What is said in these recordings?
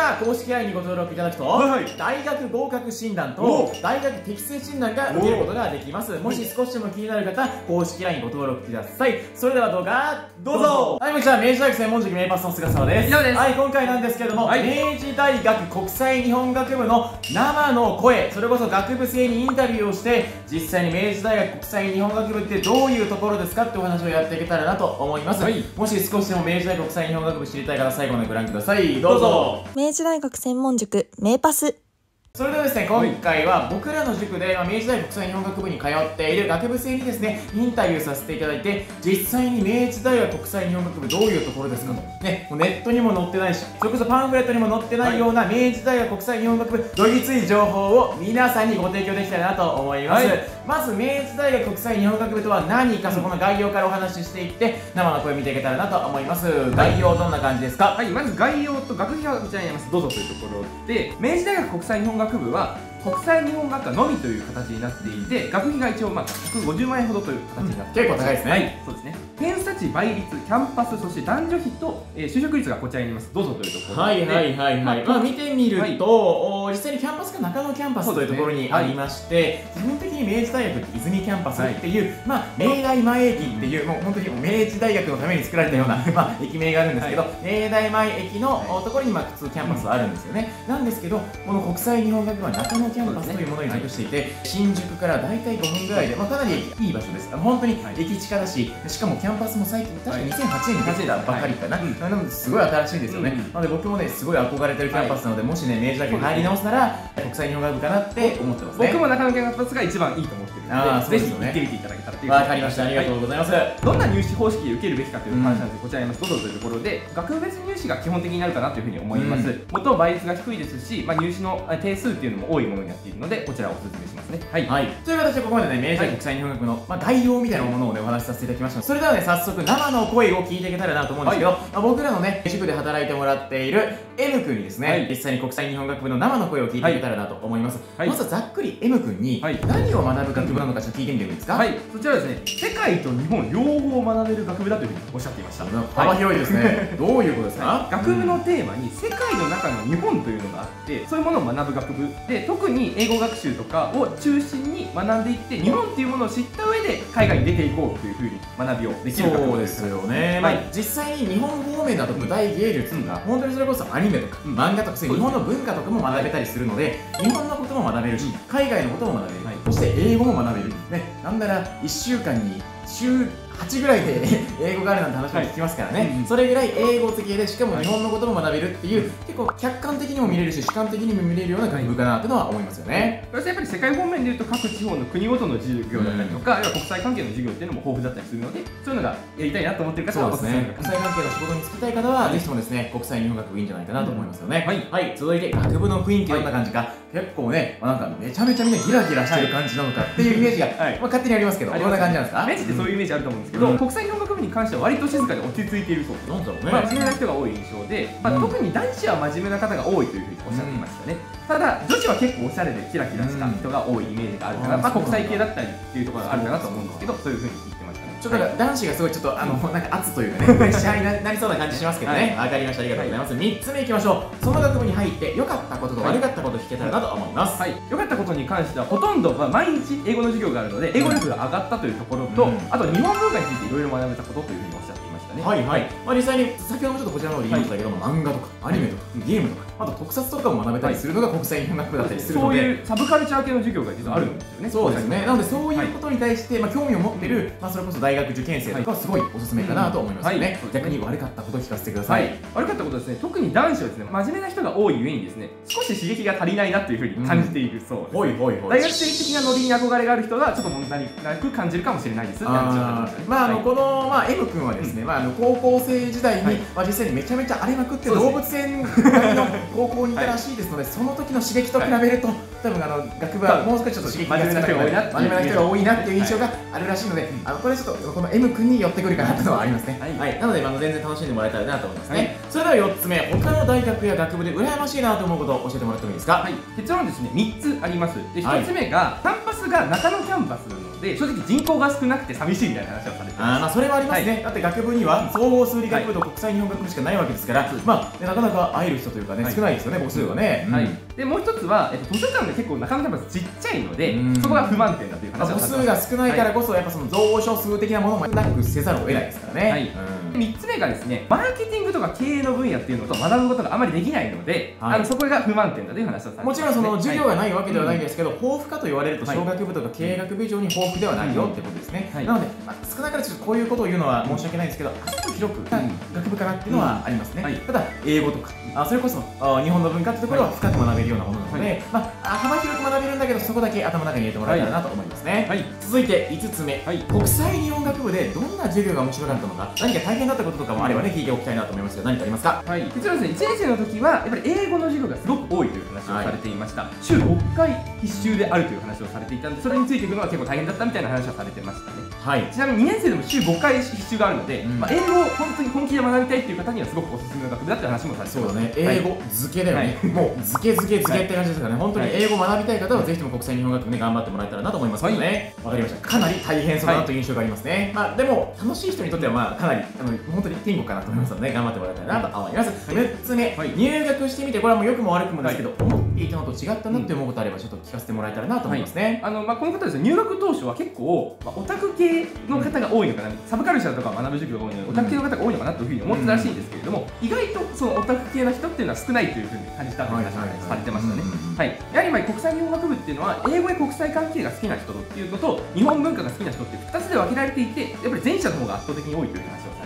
今公式 LINE にご登録いただくと、はいはい。大学合格診断とお。大学適正診断が受けることができます。もし少しでも気になる方公式 LINE ご登録ください。それでは動画どうぞ。はいこちは明治大学専門塾名パスの菅沢です。はい今回なんですけれども、はい。明治大学国際日本学部の生の声それこそ学部生にインタビューをして実際に明治大学国際日本学部ってどういうところですかってお話をやっていけたらなと思います、はい。もし少しでも明治大学国際日本学部知りたい方最後までご覧ください。どうぞ明治大学専門塾名パスそれではですね、今回は僕らの塾で、まあ、明治大学国際日本学部に通っている学部生にですね、インタビューさせていただいて、実際に明治大学国際日本学部どういうところですかと。ね、もうネットにも載ってないし、それこそパンフレットにも載ってないような明治大学国際日本学部、どぎつい情報を皆さんにご提供できたらなと思います。はいまず、明治大学国際日本学部とは何か、そこの概要からお話ししていって、生の声見ていけたらなと思います。概要どんな感じですか？はい、まず概要と学費はこちらにあります。どうぞというところで、明治大学国際日本学部は国際日本学科のみという形になっていて、学費が一応まあ150万円ほどという形になっています。結構高いですね。はい、そうですね。偏差値倍率、キャンパス、そして男女比と、えー就職率がこちらにあります。どうぞというところで。はいはいはいはい、まあ、見てみると、はい。お実際にキャンパスが中野キャンパスというところにありまして、基本的に明治大学和泉キャンパスっていう、まあ、明大前駅っていう、もう本当に明治大学のために作られたような、まあ、駅名があるんですけど、明大前駅のおところにまあ普通キャンパスはあるんですよね、なんですけどこの国際日本学部は中野キャンパスというものに属していて、新宿から大体5分ぐらいで、まあ、かなりいい場所です。本当に駅近だししかもキャンパスも最近確か2008年にできたばかりかな、はい。うんなのですごい新しいですよね、うんなので僕もねすごい憧れてるキャンパスなので、もしね明治大学に入り直すなら国際日本学部かなって思ってますね。僕も中野キャンパスが一番いいと思ってので、ぜひ行ってみていただけたらというわかりました。ありがとはうございます、い。どんな入試方式で受けるべきかという話なんですけど、こちらにあります。どうぞというところで学部別入試が基本的になるかなというふうに思います、うん。と倍率が低いですし、まあ、入試のあ定数っていうのも多いものになっているのでこちらをお勧めしますね。はい、はい、という形でここまでね明治国際日本学部の、まあ、概要みたいなものをねお話しさせていただきました。それではね早速生の声を聞いていけたらなと思うんですけど、まあ、僕らのね塾で働いてもらっている M 君にですね、はい。実際に国際日本学部の生の声を聞いていけたらなと思います、はい。まずはざっくり M 君にはい。何を学ぶ学部なのかちょっと聞いてみてもいいですか？はい、そちらはですね世界と日本両方学べる学部だというふうにおっしゃっていました。幅広いですね、どういうことですか、学部のテーマに世界の中の日本というのがあってそういうものを学ぶ学部で特に英語学習とかを中心に学んでいって日本っていうものを知った上で海外に出ていこうというふうに学びをできる学部そうですよね、はい。まあ、実際に日本方面だと舞台芸術とか、本当にそれこそアニメとか、うん。漫画とかそういう日本の文化とかも学べたりするので、日本のことも学べるし、うん。海外のことも学べる、はい。そして英語も学べる、ね、なんなら1週間に週8ぐらいで 英語があるなんて話も聞きますからね、はい。うんそれぐらい英語的でしかも日本のことも学べるっていう、結構客観的にも見れるし主観的にも見れるような学部かなっていうのは思いますよね。やっぱり世界方面でいうと各地方の国ごとの授業だったりとか、要は国際関係の授業っていうのも豊富だったりするのでそういうのがやりたいなと思ってる方はそうですね。おすすめ国際関係の仕事に就きたい方は、ぜひともですね、国際日本学部いいんじゃないかなと思いますよね。はい。続いて学部の雰囲気どんな感じか、結構ね、まあなんかめちゃめちゃみんなギラギラしてる感じなのかっていうイメージが、はい。まあ勝手にありますけど、どんな感じなんですか？メジってそういうイメージあると思うんですけど、うん。国際日本学部に関しては割と静かで落ち着いているそうです。なんだろうね。まあ、真面目な人が多い印象で、まあうん。特に男子は真面目な方が多いというふうにおっしゃっていました。ね、ただ女子は結構おしゃれでキラキラした人が多いイメージがあるから、まあ、国際系だったりっていうところがあるかなと思うんですけどそういうふうに聞いちょっとなんか男子がすごいちょっとあの、なんか圧というかね、プレッシャーにななりそうな感じしますけどね。わ、かりました。ありがとうございます。三つ目いきましょう。その学部に入って良かったことと悪かったことを聞けたらなと思います。はい、良かったことに関してはほとんど、まあ、毎日英語の授業があるので英語力が上がったというところと、うんあと日本文化についていろいろ学べたことというふうにね。はいはい、まあ、実際に先ほどもちょっとこちらの方で言いましたけども、漫画とかアニメとかゲームとかあと特撮とかも学べたりするのが国際日本学部だったりするそうので、いうサブカルチャー系の授業が実はあるんですよね、そうですね、なのでそういうことに対して、まあ、興味を持ってる、まあ、それこそ大学受験生とかはすごいおすすめかなと思いますよね、逆に悪かったことを聞かせてくださ、はい。い、悪かったことはですね特に男子はですね真面目な人が多いゆえにですね。少し刺激が足りないなというふうに感じているそうです、大学生的なノリに憧れがある人はちょっと問題なく感じるかもしれないですって話まあああの、はい。この、まあ、M 君はですね、まあ、あの高校生時代に、はい。まあ、実際にめちゃめちゃ荒れまくって動物園の高校にいたらしいですので、その時の刺激と比べると、多分あの学部はもう少しちょっと刺激が少なくな人が多いなっていう真面目な人が多いなっていう印象があるらしいので、あのこれちょっとこの M 君に寄ってくるかなというのはありますね、はい。なので、まあ、全然楽しんでもらえたらなと思いますね、はい。それでは4つ目他の大学や学部で羨ましいなと思うことを教えてもらってもいいですか、はい、結論ですね。3つあります。ではい。1つ目が、キャンパスが中野キャンパスで正直人口が少なくて寂しいみたいな話をされてあーまあそれはありますね、だって学部には総合数理学部と国際日本学部しかないわけですから、まあねなかなか会える人というかね、はい。少ないないですよね母数がね、はい、でもう一つは、えっと、図書館で結構中身キャンパスちっちゃいのでうん。そこが不満点だというまあ話を母数が少ないからこそやっぱその蔵書数的なものもなくせざるを得ないですからね、はい。うん。3つ目がですねマーケティングとか経営の分野っていうのと学ぶことがあまりできないので、はい。あのそこが不満点だという話をされてます、ね、もちろんその授業はいがないわけではないんですけど、豊富かと言われるとはい。小学部とか経営学部以上に豊富ではないよってことですね、はい。なので、まあ、少なからずこういうことを言うのは申し訳ないんですけど浅く広く学部かなっていうのはありますね、はい。ただ英語とかあそれこそあ日本の文化ってところは深く学べるようなものなので、はい。まあ、あ幅広く学べるんだけどそこだけ頭の中に入れてもらえたらなと思いますね、はい。続いて5つ目、はい。国際日本学部でどんな授業が面白かったのか。何か大変だったこととかもあればね聞いておきたいなと思いますけど何かありますか？はい、こちらですね1年生の時はやっぱり英語の授業がすごく多いという話をされていました、週6回必修であるという話をされていたのでそれについていくのは結構大変だったみたいな話はされてましたね。はい。ちなみに2年生でも週5回必修があるので、うん。まあ、英語を本当に本気で学びたいっていう方にはすごくおすすめの学部だっていう話もされてそうだね、ますはい。英語、漬けだよね、もう漬け漬け漬けって感じですからね、本当に英語学びたい方はぜひとも国際日本学部ね、頑張ってもらえたらなと思いますね、わ、かりました、かなり大変そうだなという印象がありますね、まあでも、楽しい人にとっては、まあ、かなりあの本当に天国かなと思いますので、頑張ってもらいたいなと思います。6つ目、はい。入学してみて、これはもう良くも悪くもですけど、思っていたのと違ったなって思うことあれば、ちょっと聞かせてもらえたらなと思いますね。あのまあ、この方ですね入学当初は結構、まあ、オタク系の方が多いのかな、サブカルチャーとか学ぶ授業が多いのでオタク系の方が多いのかなというふうに思ってたらしいんですけれども、意外とそのオタク系の人っていうのは少ないというふうに感じたという話をされてましたね。うんうんうんはい、やはりまあ国際日本学部っていうのは英語や国際関係が好きな人っていうのと日本文化が好きな人って2つで分けられていてやっぱり前者の方が圧倒的に多いという話を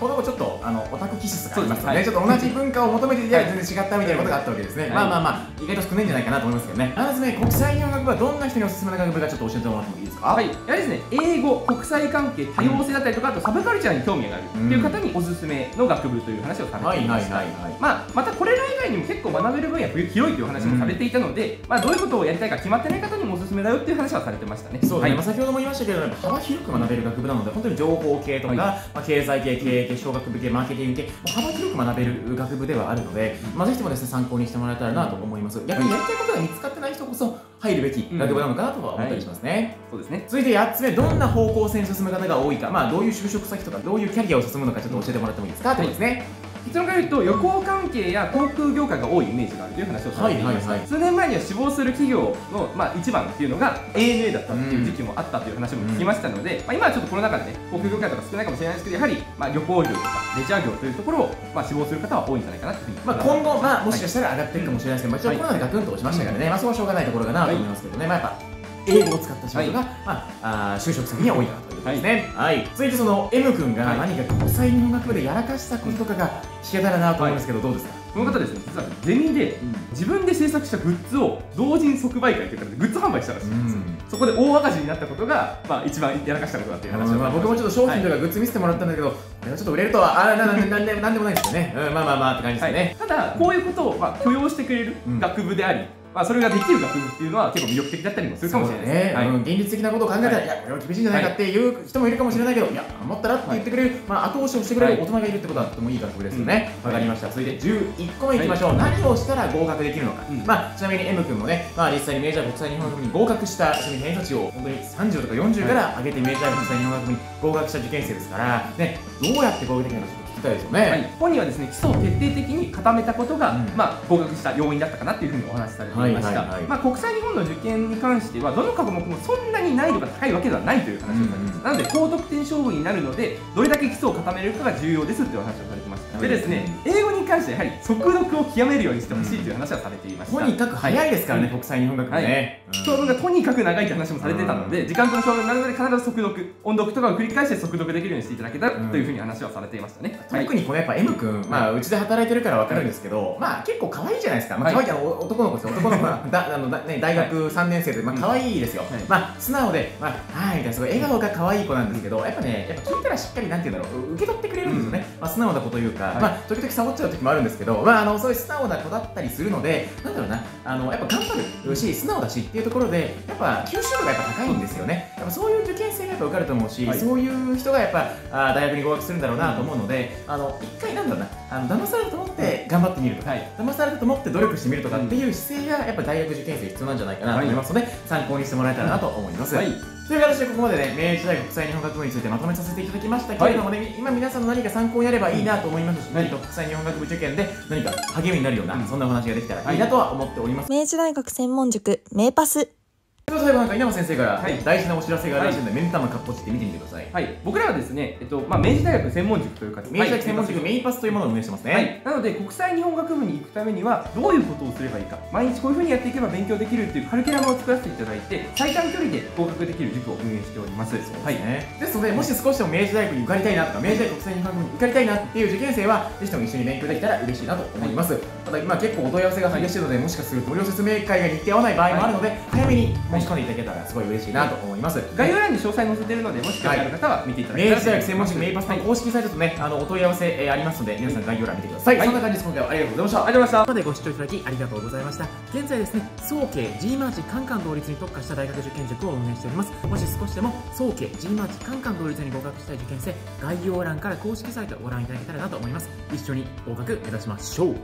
この子ちょっとあのオタク気質がありますよね、そうですちょっと同じ文化を求めていや全然違ったみたいなことがあったわけですね、はい。まあまあまあ意外と少ないんじゃないかなと思いますけどね。7つ目国際日本学部はどんな人におすすめな学部かちょっと教えてもらってもいいですか？はい、やはりですね英語国際関係多様性だったりとかあとサブカルチャーに興味があるっていう方におすすめの学部という話をされはいはいていました、はいはいまあ、またこれら以外にも結構学べる分野広いという話もされていたので、まあ、どういうことをやりたいか決まってない方にもおすすめだよっていう話はされてましたね。そうだね、はい。まあ、先ほども言いましたけれども幅広く学べる学部なので本当に情報系とか、はい。まあ、経済系経営系小学部系マーケティング系幅広く学べる学部ではあるので、まあ、ぜひともですね参考にしてもらえたらなと思います。逆にやりたいことが見つかってない人こそ入るべき学部なのかなとは思ったりしますね、そうですね。続いて8つ目どんな方向性に進む方が多いか。まあどういう就職先とかどういうキャリアを進むのかちょっと教えてもらってもいいですか、ってことですね結論から言うと旅行関係や航空業界が多いイメージがあるという話をされていました、はいはいはい。数年前には志望する企業の、まあ、一番っていうのが ANA だったっていう時期もあったという話も聞きましたので、まあ、今はちょっとコロナ禍でね航空業界とか少ないかもしれないですけどやはり、まあ、旅行業とかレジャー業というところを、まあ、志望する方は多いんじゃないかなというふうに。まあ、今後、まあ、もしかしたら上がっていくかもしれないですけど、まあ、ちょっとコロナでガクンと落ちましたからね、まあ、そこはしょうがないところかなと思いますけどね、まあ、やっぱ英語を使った仕事が、まあ、あー就職先には多いかなと。いうことですね。はい、続いてその M 君がはい。何か国際日本学部でやらかしたこととかが聞けたらなと思うんですけど、どうですか、この方ですね。実はゼミで自分で制作したグッズを同人即売会という形でグッズ販売したらしいんですよ、そこで大赤字になったことが、まあ、一番やらかしたことだっていう話をまあ、僕もちょっと商品とかグッズ見せてもらったんだけど、はちょっと売れるとは、あーなななんでなんでもないですよね、うん、まあまあまあって感じですよね。ただこういうことを、まあ、許容してくれるうん。学部であり、まあ、それができる学部っていうのは結構魅力的だったりもするかもしれないです。ね、はい。うん、現実的なことを考えたら、、はい。いや、これは厳しいんじゃないかっていう人もいるかもしれないけど、いや、頑張ったらって言ってくれる、まあ、後押しをしてくれる大人がいるってことはとてもいい学部ですよね。わ、うんかりました。続いて11個目いきましょう。何をしたら合格できるのか。うん。まあ、ちなみに M 君もね、まあ、実際にメジャー国際日本学部に合格した、ちなみに偏差値を本当に30とか40から上げてメジャー国際日本学部に合格した受験生ですから、ね、どうやって合格できるのかきたいですよね。はい、本人はですね基礎を徹底的に固めたことが、うん。まあ、合格した要因だったかなというふうにお話しされていました、はいはいはい。まあ、国際日本の受験に関してはどの科目もそんなに難易度が高いわけではないという話をされています、うん。なので高得点勝負になるのでどれだけ基礎を固めるかが重要ですという話をされてました、でですね英語に関してはやはり速読を極めるようにしてほしいという話はされていました、とにかく早いですからね、うん。国際日本学部ね。うん。勝負がとにかく長いって話もされてたので、時間との勝負になるので必ず速読音読とかを繰り返して速読できるようにしていただけたらというふうに話はされていましたね、はい。特にこのやっぱ M 君、まあ、うちで働いてるから分かるんですけど、まあ結構可愛いじゃないですか、まあ、可愛いあのお男の子ですよ、男の子がだあのだ、ね、大学3年生で、まあ可愛いですよ、はい。まあ素直で、まあ、はいみたいな、すごい笑顔が可愛い子なんですけど、やっぱね、やっぱ聞いたらしっかり、なんていうんだろう、受け取ってくれるんですよね、まあ、素直な子というか、はい。まあ時々サボっちゃう時もあるんですけど、まあ、あのそういう素直な子だったりするので、なんだろうな、あのやっぱ頑張るし、素直だしっていうところで、やっぱ吸収度がやっぱ高いんですよね、やっぱそういう受験生がやっぱ受かると思うし、はい。そういう人がやっぱあー大学に合格するんだろうなと思うので、あの一回なんだろうな、あの騙されたと思って頑張ってみるとか、はい。騙されたと思って努力してみるとかっていう姿勢がやっぱ大学受験生必要なんじゃないかなと思いますので、参考にしてもらえたらなと思います。はい。という形でここまでね明治大学国際日本学部についてまとめさせていただきましたけれどもね、今皆さんの何か参考になればいいなと思いますし、何か国際日本学部受験で何か励みになるような、そんなお話ができたらいいなとは思っております、明治大学専門塾メーパスでは最後なんか稲葉先生からはい。大事なお知らせがあるので、目ん玉かっぽちって見てみてください、はい、僕らはですね、えっとまあ、明治大学専門塾というか、明治大学専門塾はい。メイパスというものを運営してますね、はい、なので国際日本学部に行くためにはどういうことをすればいいか。毎日こういうふうにやっていけば勉強できるっていうカリキュラムを作らせていただいて最短距離で合格できる塾を運営しております。はい。ね、ですので、もし少しでも明治大学に受かりたいなとか、明治大学国際日本学部に受かりたいなっていう受験生は、ぜひとも一緒に勉強できたら嬉しいなと思います。ただ、今結構お問い合わせが激しいので、もしかすると無料説明会が日程合わない場合もあるので、早めに申し込んでいただけたらすごい嬉しいなと思います。概要欄に詳細載せてるのでもし興味ある方は見ていただけたら明治大学専門塾メイパスの公式サイトとね、あのお問い合わせ、えーありますので、皆さん概要欄見てください。はいそんな感じです。今回はありがとうございました。ありがとうございましたここまでご視聴いただきありがとうございました現在ですね早慶 G マーチカンカン同率に特化した大学受験塾を運営しておりますもし少しでも早慶 G マーチカンカン同率に合格したい受験生概要欄から公式サイトをご覧いただけたらなと思います一緒に合格目指しましょう